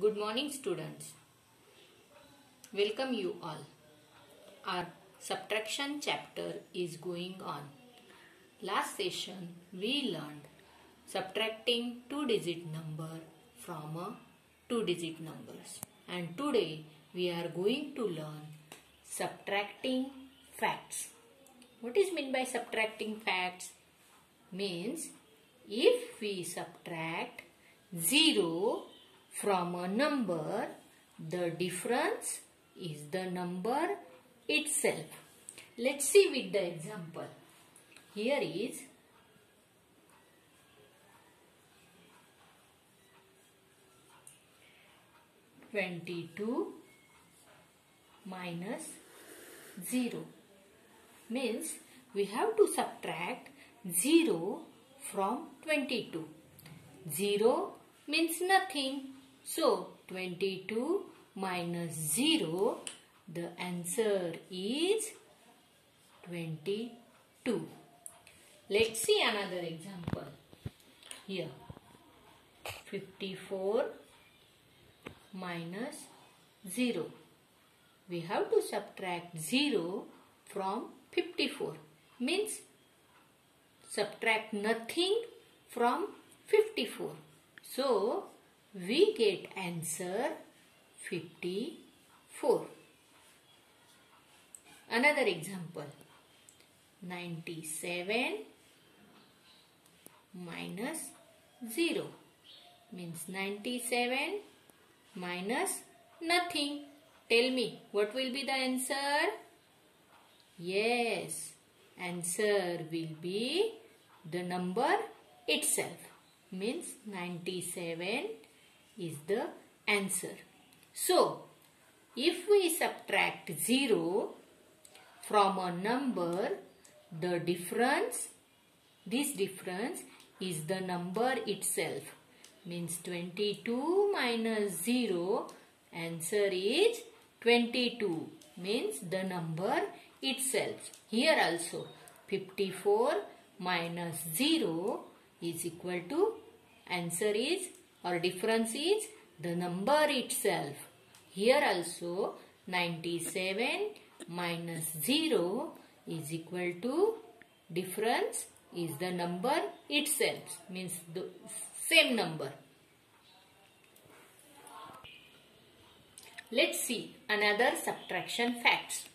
Good morning students. Welcome you all. Our subtraction chapter is going on. Last session we learned subtracting two digit number from a two digit numbers and today we are going to learn subtracting facts. What is meant by subtracting facts? Means if we subtract 0 from a number, the difference is the number itself. Let's see with the example. Here is Twenty-two minus zero means we have to subtract zero from twenty-two. Zero means nothing. So 22 minus 0 the answer is 22. Let's see another example. Here 54 minus 0. We have to subtract 0 from 54 means subtract nothing from 54. So, we get answer 54. Another example 97 minus 0 means 97 minus nothing. Tell me what will be the answer? Yes, answer will be the number itself means 97 is the answer. So, if we subtract 0 from a number, the difference, this difference is the number itself. Means 22 minus 0, answer is 22. Means the number itself. Here also 54 minus 0 is equal to answer is or difference is the number itself. Here also 97 minus 0 is equal to difference is the number itself means the same number. Let's see another subtraction facts.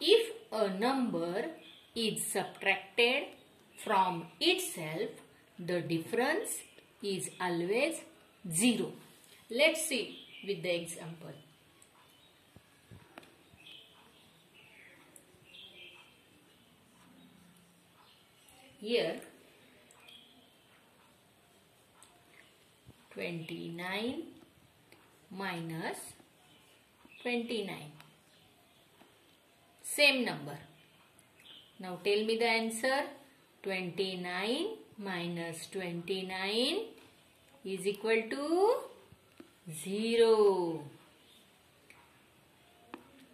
If a number is subtracted from itself the difference is always 0. Let's see with the example. Here 29 minus 29 same number. Now tell me the answer 29 minus 29 is equal to 0.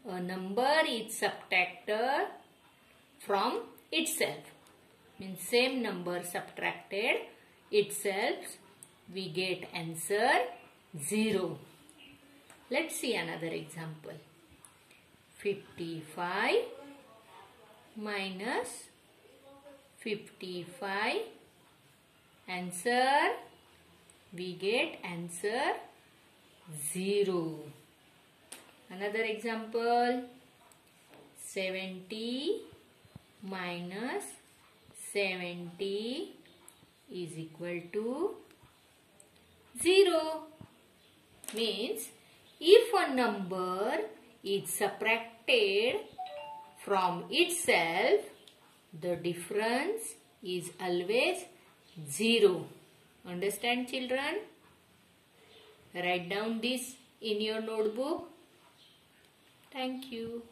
A number is subtracted from itself. Means same number subtracted itself we get answer 0. Let's see another example. 55 minus 55 answer. We get answer 0 another example. 70 minus 70 is equal to 0 means if a number is subtracted from itself the difference is always 0. Understand children? Write down this in your notebook. Thank you.